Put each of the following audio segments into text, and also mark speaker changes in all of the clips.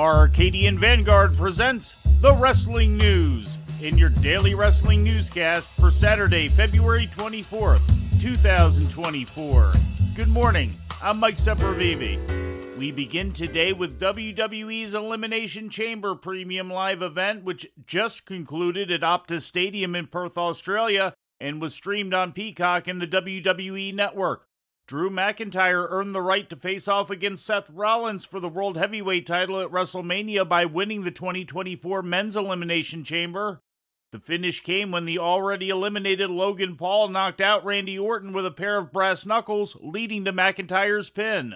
Speaker 1: Arcadian Vanguard presents the Wrestling News in your daily wrestling newscast for Saturday, February 24th, 2024. Good morning. I'm Mike Sempervive. We begin today with WWE's Elimination Chamber Premium Live event, which just concluded at Optus Stadium in Perth, Australia, and was streamed on Peacock and the WWE Network. Drew McIntyre earned the right to face off against Seth Rollins for the World Heavyweight title at WrestleMania by winning the 2024 Men's Elimination Chamber. The finish came when the already eliminated Logan Paul knocked out Randy Orton with a pair of brass knuckles, leading to McIntyre's pin.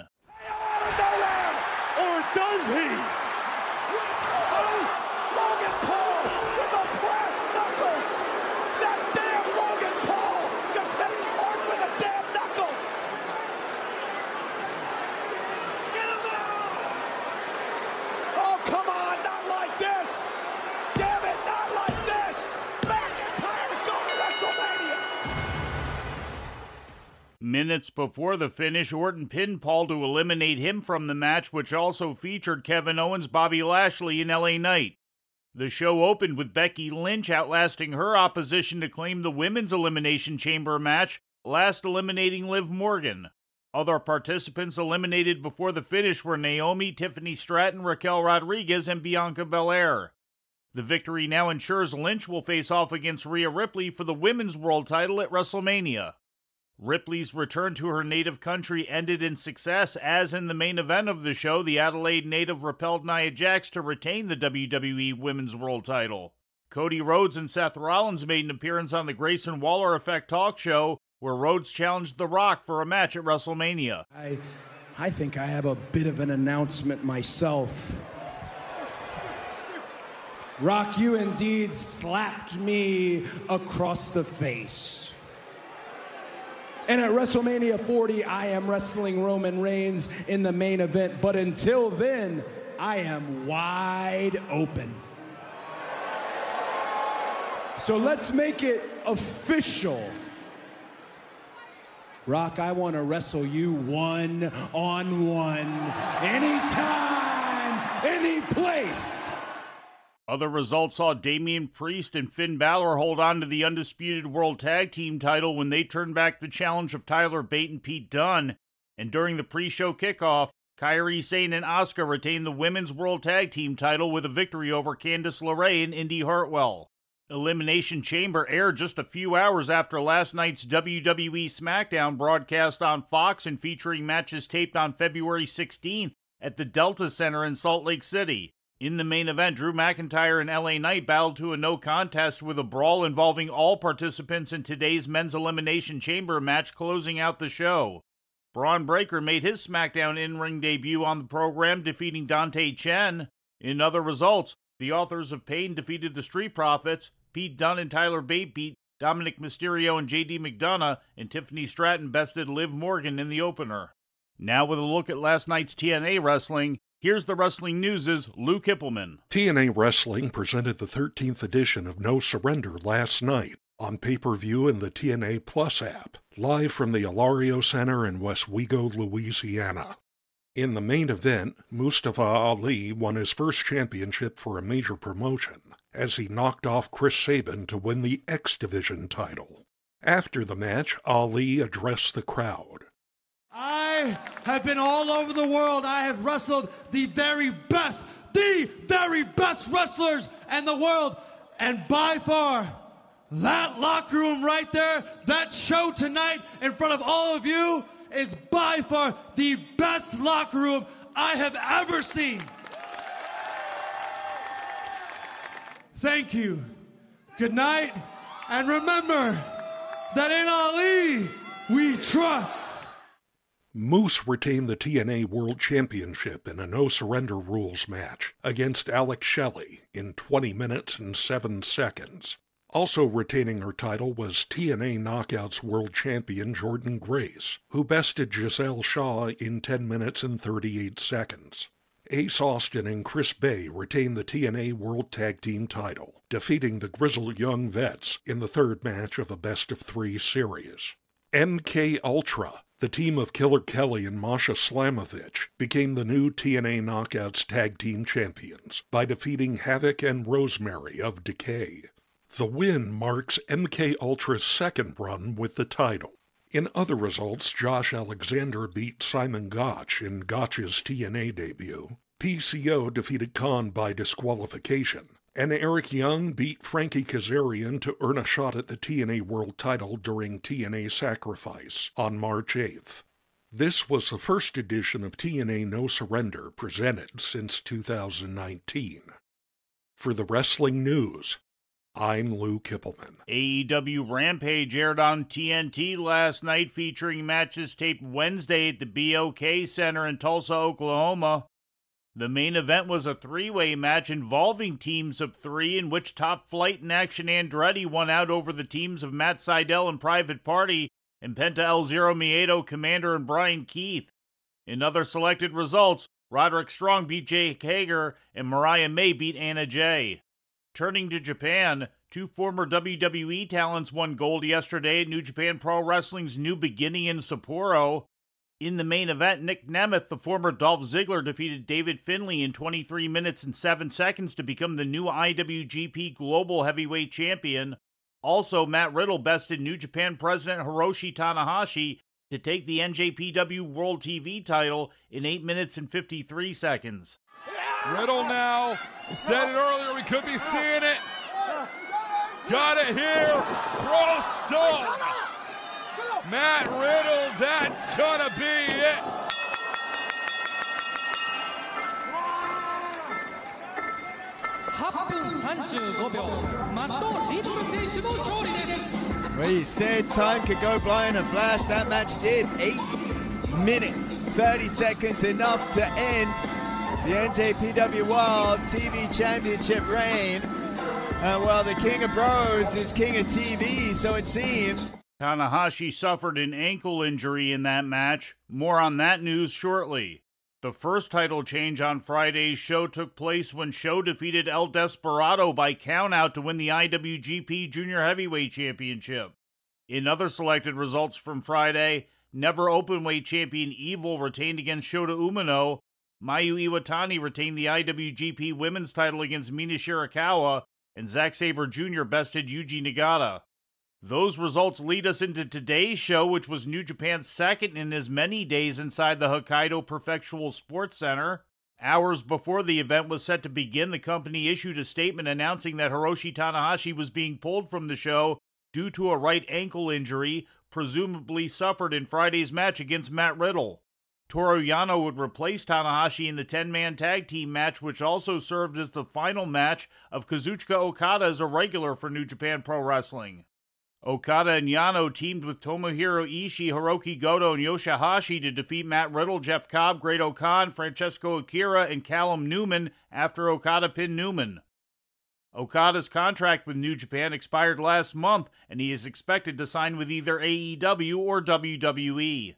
Speaker 2: Or does he?
Speaker 1: Minutes before the finish, Orton pinned Paul to eliminate him from the match, which also featured Kevin Owens, Bobby Lashley, and LA Knight. The show opened with Becky Lynch outlasting her opposition to claim the Women's Elimination Chamber match, last eliminating Liv Morgan. Other participants eliminated before the finish were Naomi, Tiffany Stratton, Raquel Rodriguez, and Bianca Belair. The victory now ensures Lynch will face off against Rhea Ripley for the Women's World title at WrestleMania. Ripley's return to her native country ended in success, as in the main event of the show, the Adelaide native repelled Nia Jax to retain the WWE Women's World title. Cody Rhodes and Seth Rollins made an appearance on the Grayson Waller Effect talk show, where Rhodes challenged The Rock for a match at WrestleMania.
Speaker 3: I, I think I have a bit of an announcement myself. Rock, you indeed slapped me across the face. And at WrestleMania 40, I am wrestling Roman Reigns in the main event. But until then, I am wide open. So let's make it official. Rock, I want to wrestle you one on one, anytime, any place.
Speaker 1: Other results saw Damian Priest and Finn Balor hold on to the undisputed World Tag Team title when they turned back the challenge of Tyler Bate and Pete Dunne. And during the pre show kickoff, Kairi Sane and Asuka retained the Women's World Tag Team title with a victory over Candice LeRae and Indi Hartwell. Elimination Chamber aired just a few hours after last night's WWE SmackDown broadcast on Fox and featuring matches taped on February 16th at the Delta Center in Salt Lake City. In the main event, Drew McIntyre and LA Knight battled to a no contest with a brawl involving all participants in today's men's elimination chamber match, closing out the show. Bron Breakker made his SmackDown in ring debut on the program, defeating Dante Chen. In other results, the authors of Pain defeated the Street Profits, Pete Dunne and Tyler Bate beat Dominic Mysterio and JD McDonagh, and Tiffany Stratton bested Liv Morgan in the opener. Now, with a look at last night's TNA wrestling, Here's the Wrestling News' Lou Kipilman.
Speaker 4: TNA Wrestling presented the 13th edition of No Surrender last night on pay per view in the TNA Plus app, live from the Alario Center in Westwego, Louisiana. In the main event, Mustafa Ali won his first championship for a major promotion as he knocked off Chris Sabin to win the X Division title. After the match, Ali addressed the crowd.
Speaker 5: I have been all over the world. I have wrestled the very best, the very best wrestlers in the world. And by far, that locker room right there, that show tonight in front of all of you is by far the best locker room I have ever seen. Thank you. Good night. And remember that in Ali, we trust.
Speaker 4: Moose retained the TNA World Championship in a no surrender rules match against Alex Shelley in 20 minutes and 7 seconds. Also retaining her title was TNA Knockouts World Champion Jordynne Grace, who bested Giselle Shaw in 10 minutes and 38 seconds. Ace Austin and Chris Bey retained the TNA World Tag Team title, defeating the Grizzled Young Vets in the third match of a best of three series. MK Ultra, the team of Killer Kelly and Masha Slamovich became the new TNA Knockouts Tag Team Champions by defeating Havok and Rosemary of Decay. The win marks MK Ultra's second run with the title. In other results, Josh Alexander beat Simon Gotch in Gotch's TNA debut. PCO defeated Khan by disqualification. And Eric Young beat Frankie Kazarian to earn a shot at the TNA World title during TNA Sacrifice on March 8th. This was the first edition of TNA No Surrender presented since 2019. For the Wrestling News, I'm Lou Kipilman.
Speaker 1: AEW Rampage aired on TNT last night featuring matches taped Wednesday at the BOK Center in Tulsa, Oklahoma. The main event was a three way match involving teams of three, in which Top Flight and Action Andretti won out over the teams of Matt Sydal and Private Party, and Penta El Zero Miedo, Commander, and Bryan Keith. In other selected results, Roderick Strong beat Jake Hager, and Mariah May beat Anna Jay. Turning to Japan, two former WWE talents won gold yesterday at New Japan Pro Wrestling's New Beginning in Sapporo. In the main event, Nick Nemeth, the former Dolph Ziggler, defeated David Finlay in 23 minutes and 7 seconds to become the new IWGP Global Heavyweight Champion. Also, Matt Riddle bested New Japan President Hiroshi Tanahashi to take the NJPW World TV title in 8 minutes and 53 seconds.
Speaker 6: Riddle now. We said it earlier, we could be seeing it. Got it here. Bro Stone. Matt Riddle, that's gonna be it.
Speaker 7: We said time could go by in a flash. That match did. Eight minutes, 30 seconds, enough to end the NJPW World TV Championship reign. Uh, well, the King of Bros is King of TV, so it seems.
Speaker 1: Tanahashi suffered an ankle injury in that match. More on that news shortly. The first title change on Friday's show took place when SHO defeated El Desperado by countout to win the IWGP Junior Heavyweight Championship. In other selected results from Friday, Never Openweight champion Evil retained against Shota Umino. Mayu Iwatani retained the IWGP Women's title against Mina Shirakawa, and Zack Sabre Jr. bested Yuji Nagata. Those results lead us into today's show, which was New Japan's second in as many days inside the Hokkaido Prefectural Sports Center. Hours before the event was set to begin, the company issued a statement announcing that Hiroshi Tanahashi was being pulled from the show due to a right ankle injury, presumably suffered in Friday's match against Matt Riddle. Toru Yano would replace Tanahashi in the 10 man tag team match, which also served as the final match of Kazuchika Okada as a regular for New Japan Pro Wrestling. Okada and Yano teamed with Tomohiro Ishii, Hiroki Goto, and Yoshihashi to defeat Matt Riddle, Jeff Cobb, Great-O-Khan, Francesco Akira, and Callum Newman after Okada pinned Newman. Okada's contract with New Japan expired last month, and he is expected to sign with either AEW or WWE.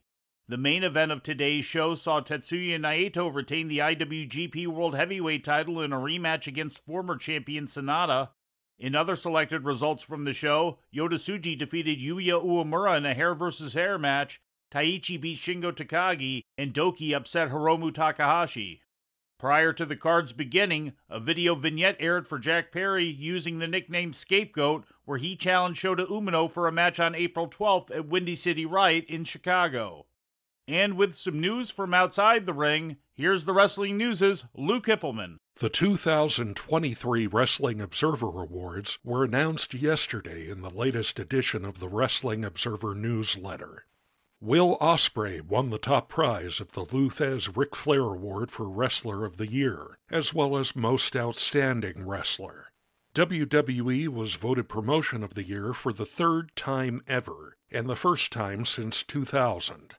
Speaker 1: The main event of today's show saw Tetsuya Naito retain the IWGP World Heavyweight title in a rematch against former champion Sanada. In other selected results from the show, Yota defeated Yuya Uemura in a hair versus hair match, Taichi beat Shingo Takagi, and DOUKI upset Hiromu Takahashi. Prior to the card's beginning, a video vignette aired for Jack Perry using the nickname Scapegoat, where he challenged Shota Umino for a match on April 12th at Windy City Riot in Chicago. And with some news from outside the ring, here's the Wrestling News' Lou Kipilman.
Speaker 4: The 2023 Wrestling Observer Awards were announced yesterday in the latest edition of the Wrestling Observer newsletter. Will Ospreay won the top prize of the Lou Thesz Ric Flair Award for Wrestler of the Year, as well as Most Outstanding Wrestler. WWE was voted Promotion of the Year for the third time ever, and the first time since 2000.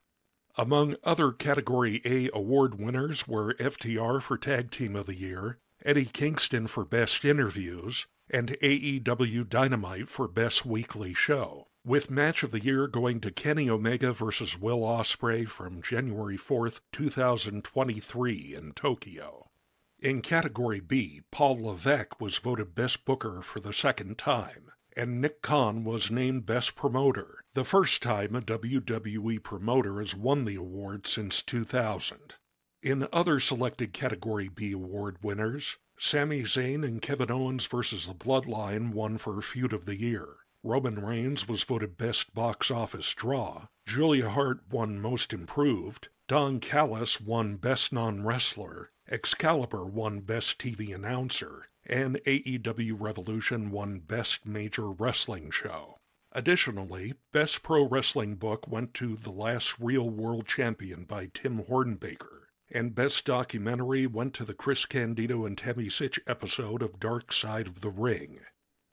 Speaker 4: Among other Category A award winners were FTR for Tag Team of the Year, Eddie Kingston for Best Interviews, and AEW Dynamite for Best Weekly Show, with Match of the Year going to Kenny Omega versus Will Ospreay from January 4th, 2023 in Tokyo. In Category B, Paul Levesque was voted Best Booker for the second time, and Nick Khan was named Best Promoter, the first time a WWE promoter has won the award since 2000. In other selected Category B award winners, Sami Zayn and Kevin Owens vs. The Bloodline won for Feud of the Year. Roman Reigns was voted Best Box Office Draw. Julia Hart won Most Improved. Don Callis won Best Non Wrestler. Excalibur won Best TV Announcer. And AEW Revolution won Best Major Wrestling Show. Additionally, Best Pro Wrestling Book went to The Last Real World Champion by Tim Hornbaker and Best Documentary went to the Chris Candido and Tammy Sytch episode of Dark Side of the Ring.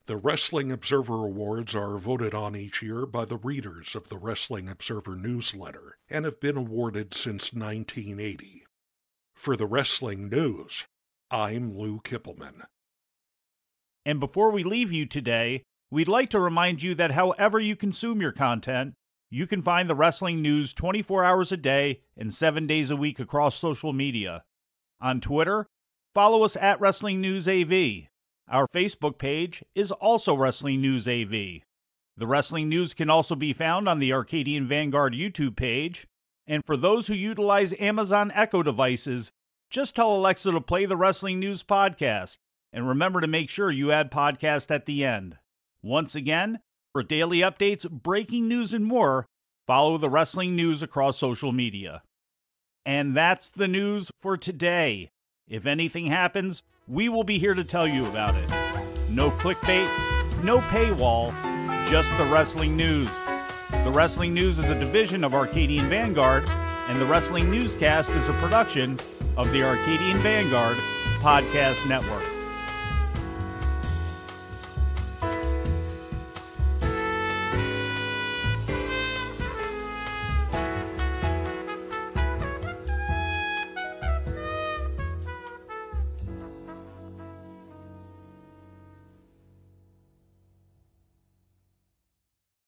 Speaker 4: The Wrestling Observer Awards are voted on each year by the readers of the Wrestling Observer newsletter and have been awarded since 1980. For the Wrestling News, I'm Lou Kipilman.
Speaker 1: And before we leave you today, we'd like to remind you that however you consume your content, you can find the wrestling news 24 hours a day and 7 days a week across social media. On Twitter, follow us at Wrestling News AV. Our Facebook page is also Wrestling News AV. The Wrestling News can also be found on the Arcadian Vanguard YouTube page. And for those who utilize Amazon Echo devices, just tell Alexa to play the Wrestling News podcast. And remember to make sure you add podcast at the end. Once again, for daily updates, breaking news, and more, follow the wrestling news across social media. And that's the news for today. If anything happens, we will be here to tell you about it. No clickbait, no paywall, just the wrestling news. The Wrestling News is a division of Arcadian Vanguard, and the Wrestling Newscast is a production of the Arcadian Vanguard Podcast Network.